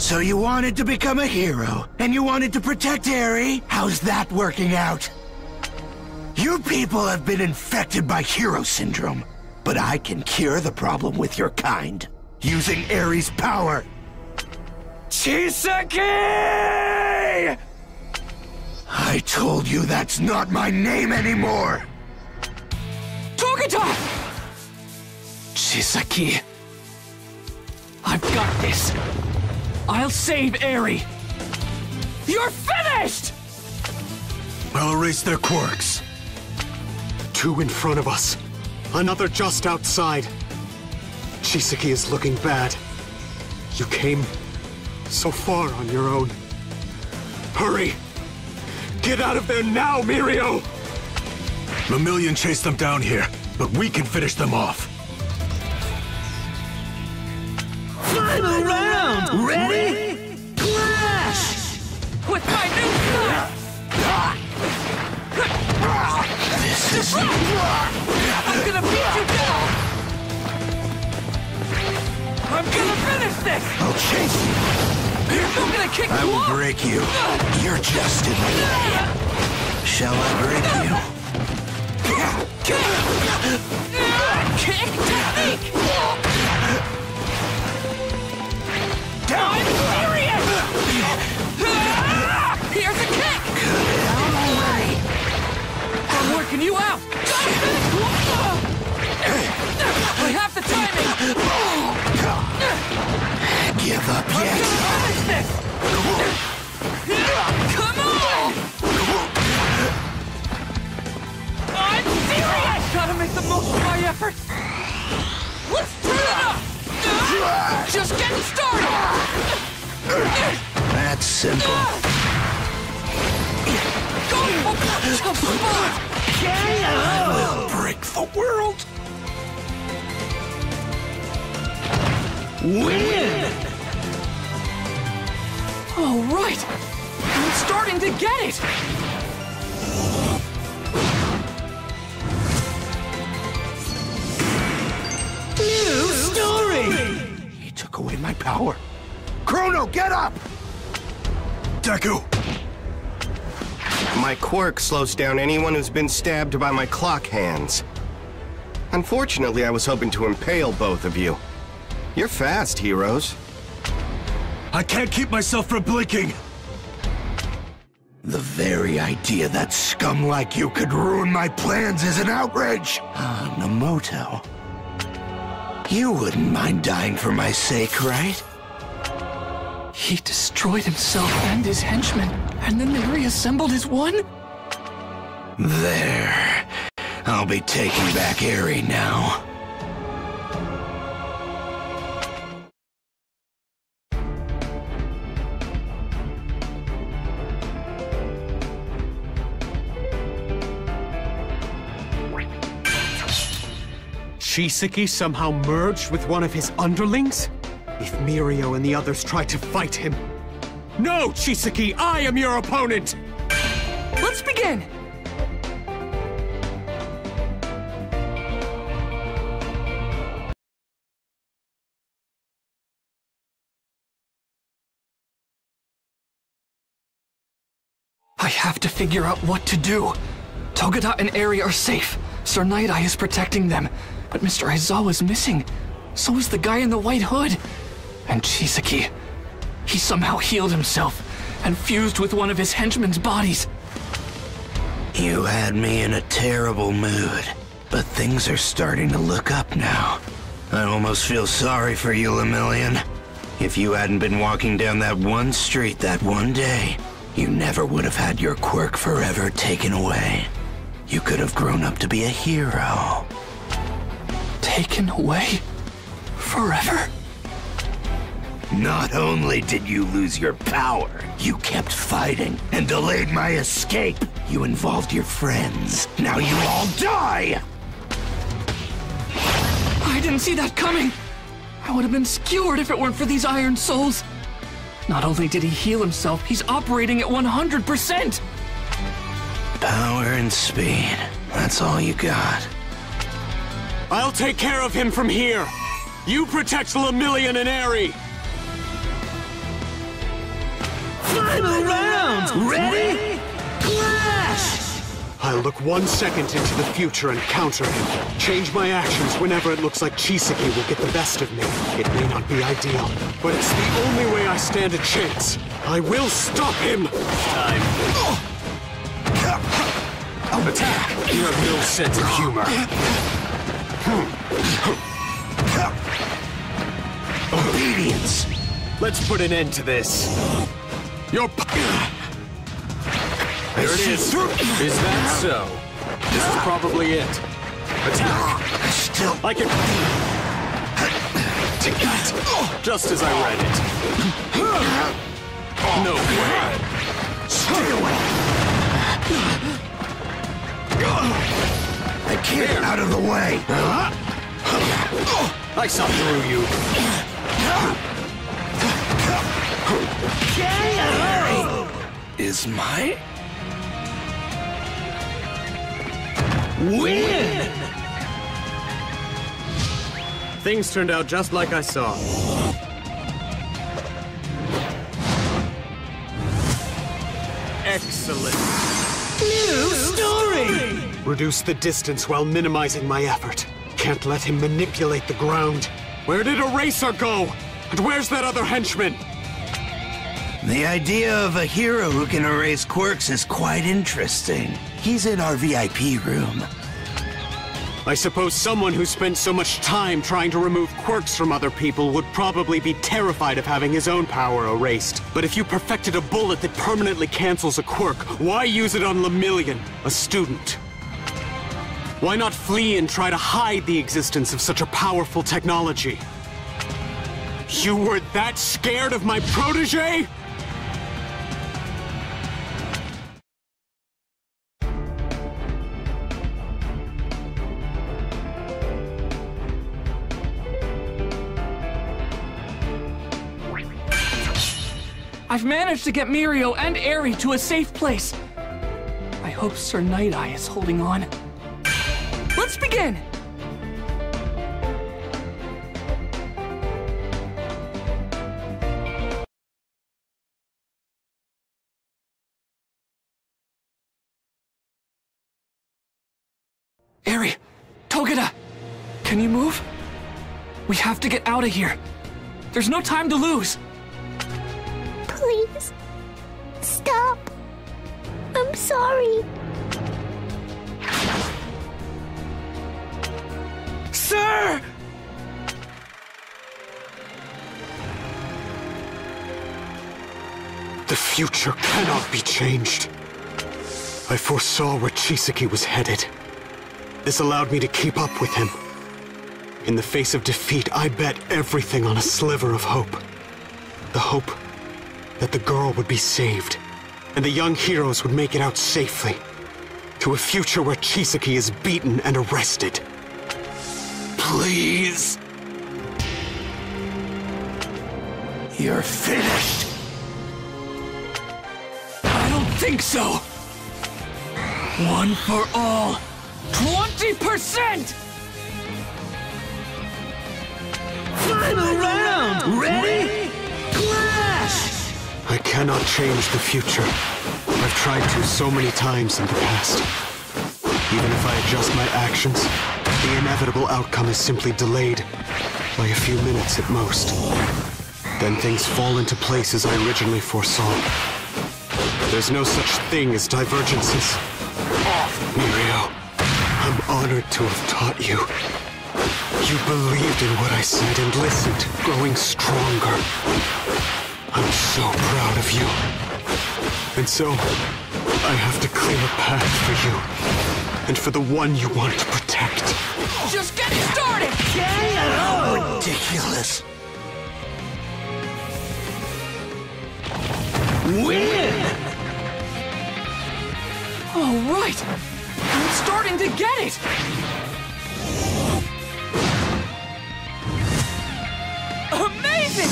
So you wanted to become a hero, and you wanted to protect Eri? How's that working out? You people have been infected by hero syndrome, but I can cure the problem with your kind, using Eri's power. Chisaki! I told you that's not my name anymore! Togata! Chisaki. I've got this. I'll save Eri. You're finished! I'll erase their quirks. Two in front of us. Another just outside. Chisaki is looking bad. You came so far on your own. Hurry! Get out of there now, Mirio! Lemillion chased them down here, but we can finish them off. Final round! Ready? Clash! With my new stuff! This is... I'm gonna beat you down! I'm gonna finish this! I'll chase you. You're still gonna kick me! I will off? break you. You're just in the way. Shall I break you? Kick technique! Down! I'm serious! Here's a kick! Down already. I'm working you out! I have the timing! Give up yet? Finish this! Come on! I'm serious! Gotta make the most of my efforts! Just getting started! That's simple. Go for the spot! I will break the world. Win! All right! I'm starting to get it! Power. Chrono, get up! Deku! My quirk slows down anyone who's been stabbed by my clock hands. Unfortunately, I was hoping to impale both of you. You're fast, heroes. I can't keep myself from blinking! The very idea that scum like you could ruin my plans is an outrage! Ah, Nemoto. You wouldn't mind dying for my sake, right? He destroyed himself and his henchmen, and then they reassembled as one? There. I'll be taking back Eri now. Chisaki somehow merged with one of his underlings? If Mirio and the others try to fight him. No, Chisaki, I am your opponent! Let's begin! I have to figure out what to do. Togata and Eri are safe. Sir Nighteye is protecting them. But Mr. Aizawa's missing. So is the guy in the white hood. And Chisaki. He somehow healed himself and fused with one of his henchmen's bodies. You had me in a terrible mood, but things are starting to look up now. I almost feel sorry for you, Lemillion. If you hadn't been walking down that one street that one day, you never would have had your quirk forever taken away. You could have grown up to be a hero. Taken away? Forever? Not only did you lose your power, you kept fighting and delayed my escape. You involved your friends. Now you all die! I didn't see that coming. I would have been skewered if it weren't for these iron soles. Not only did he heal himself, he's operating at 100%. Power and speed. That's all you got. I'll take care of him from here! You protect Lemillion and Eri! Final round! Ready? Clash! I'll look one second into the future and counter him. Change my actions whenever it looks like Chisaki will get the best of me. It may not be ideal, but it's the only way I stand a chance. I will stop him! Time. Attack! You have no sense of humor. Obedience! Let's put an end to this. Your There it is. Is that so? This is probably it. Attack! Still, I can... Just as I read it. No way! stay away! I can't out of the way! I saw through you. Is my Win! Things turned out just like I saw. Excellent. New story! Reduce the distance while minimizing my effort. Can't let him manipulate the ground. Where did Eraser go? And where's that other henchman? The idea of a hero who can erase quirks is quite interesting. He's in our VIP room. I suppose someone who spent so much time trying to remove quirks from other people would probably be terrified of having his own power erased. But if you perfected a bullet that permanently cancels a quirk, why use it on Lemillion, a student? Why not flee and try to hide the existence of such a powerful technology? You were that scared of my protege? I've managed to get Mirio and Eri to a safe place. I hope Sir Nighteye is holding on. Let's! Eri, Togata, can you move? We have to get out of here. There's no time to lose. Please. Stop. I'm sorry. Future cannot be changed. I foresaw where Chisaki was headed. This allowed me to keep up with him. In the face of defeat, I bet everything on a sliver of hope. The hope that the girl would be saved, and the young heroes would make it out safely. To a future where Chisaki is beaten and arrested. Please. You're finished. I think so. One for all. 20%! Final round! Ready? Clash! I cannot change the future. I've tried to so many times in the past. Even if I adjust my actions, the inevitable outcome is simply delayed by a few minutes at most. Then things fall into place as I originally foresaw. There's no such thing as divergences. Mirio, I'm honored to have taught you. You believed in what I said and listened, growing stronger. I'm so proud of you. And so, I have to clear a path for you. And for the one you want to protect. Just get started! Ridiculous. Win! All right! I'm starting to get it! Amazing!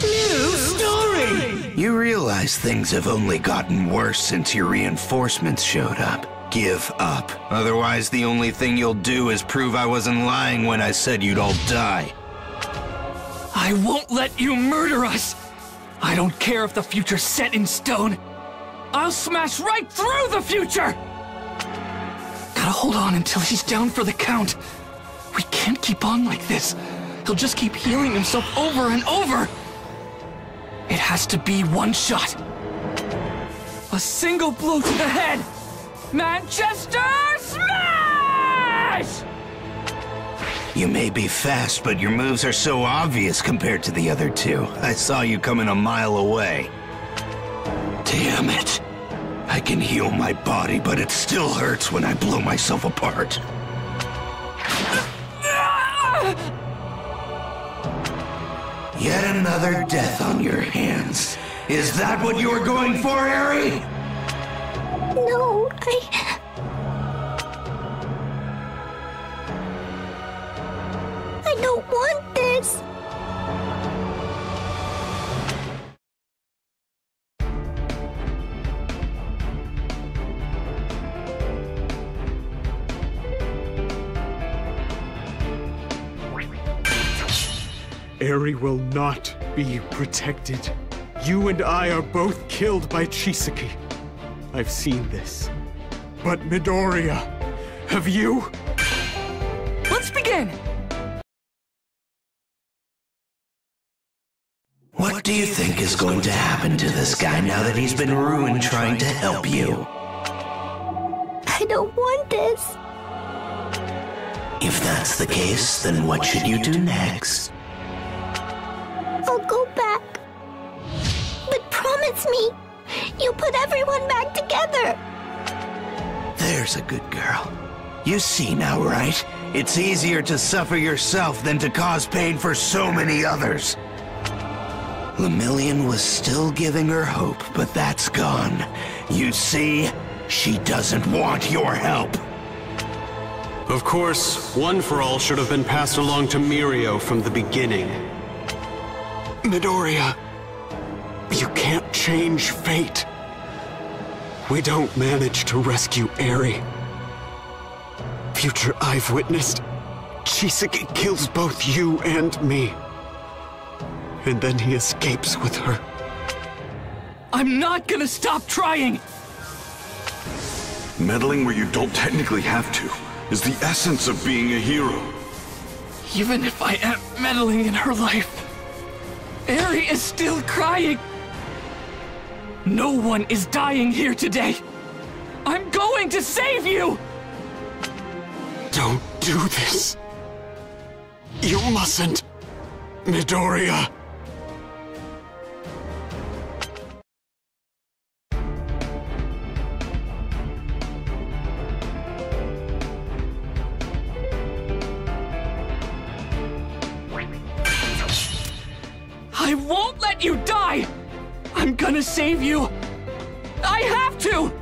New story! You realize things have only gotten worse since your reinforcements showed up. Give up. Otherwise, the only thing you'll do is prove I wasn't lying when I said you'd all die. I won't let you murder us! I don't care if the future's set in stone. I'll smash right through the future! Gotta hold on until he's down for the count. We can't keep on like this. He'll just keep healing himself over and over. It has to be one shot. A single blow to the head. Manchester Smash! You may be fast, but your moves are so obvious compared to the other two. I saw you coming a mile away. Damn it. I can heal my body, but it still hurts when I blow myself apart. Yet another death on your hands. Is that what you were going for, Harry? No, I. Eri will not be protected. You and I are both killed by Chisaki. I've seen this. But Midoriya, have you? Let's begin! What do you think is going to happen to this guy now that he's been ruined trying to help you? I don't want this. If that's the case, then what should you do next? But promise me, you'll put everyone back together. There's a good girl. You see now, right? It's easier to suffer yourself than to cause pain for so many others. Lemillion was still giving her hope, but that's gone. You see, she doesn't want your help. Of course, One for All should have been passed along to Mirio from the beginning. Midoriya, you can't change fate. We don't manage to rescue Eri. Future I've witnessed, Chisaki kills both you and me. And then he escapes with her. I'm not gonna stop trying! Meddling where you don't technically have to is the essence of being a hero. Even if I am meddling in her life, Eri is still crying. No one is dying here today. I'm going to save you! Don't do this. You mustn't. Midoriya. Gonna save you! I have to!